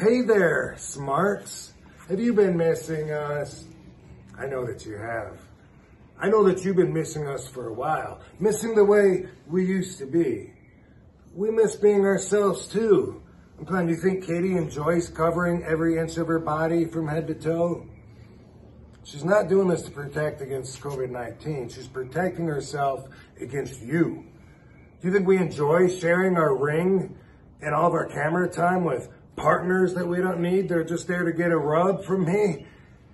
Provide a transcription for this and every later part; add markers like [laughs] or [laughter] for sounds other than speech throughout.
Hey there, smarts. Have you been missing us? I know that you have. I know that you've been missing us for a while, missing the way we used to be. We miss being ourselves too. Sometimes you think Katie enjoys covering every inch of her body from head to toe? She's not doing this to protect against COVID-19. She's protecting herself against you. Do you think we enjoy sharing our ring and all of our camera time with partners that we don't need? They're just there to get a rub from me.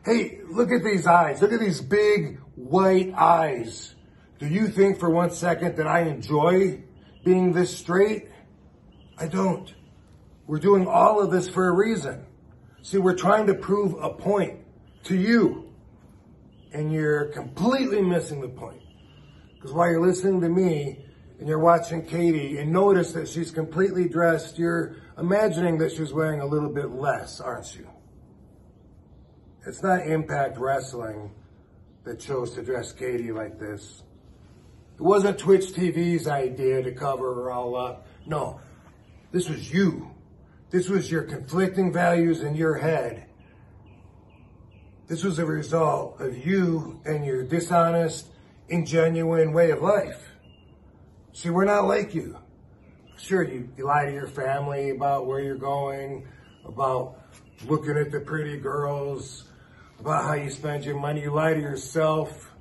Hey, look at these eyes. Look at these big white eyes. Do you think for one second that I enjoy being this straight? I don't. We're doing all of this for a reason. See, we're trying to prove a point to you. And you're completely missing the point. Because while you're listening to me and you're watching Katie and notice that she's completely dressed, you're imagining that she's wearing a little bit less, aren't you? It's not Impact Wrestling that chose to dress Katie like this. It wasn't Twitch TV's idea to cover her all up. No, this was you. This was your conflicting values in your head. This was a result of you and your dishonest, ingenuine way of life. See, we're not like you. Sure, you, you lie to your family about where you're going, about looking at the pretty girls, about how you spend your money. You lie to yourself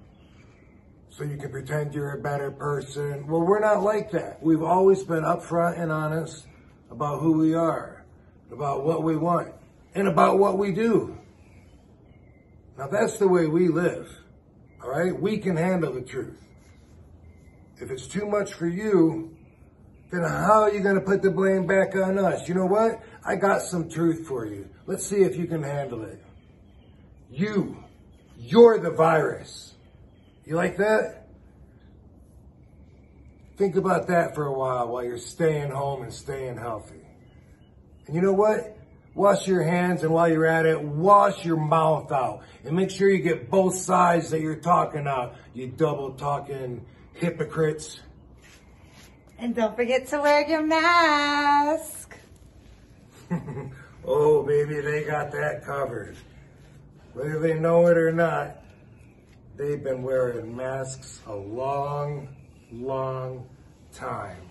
so you can pretend you're a better person. Well, we're not like that. We've always been upfront and honest about who we are, about what we want, and about what we do. Now, that's the way we live, all right? We can handle the truth. If it's too much for you, then how are you going to put the blame back on us? You know what? I got some truth for you. Let's see if you can handle it. You, you're the virus. You like that? Think about that for a while while you're staying home and staying healthy. And you know what? Wash your hands and while you're at it, wash your mouth out and make sure you get both sides that you're talking out, you double talking hypocrites. And don't forget to wear your mask. [laughs] oh, baby, they got that covered. Whether they know it or not, they've been wearing masks a long, long time.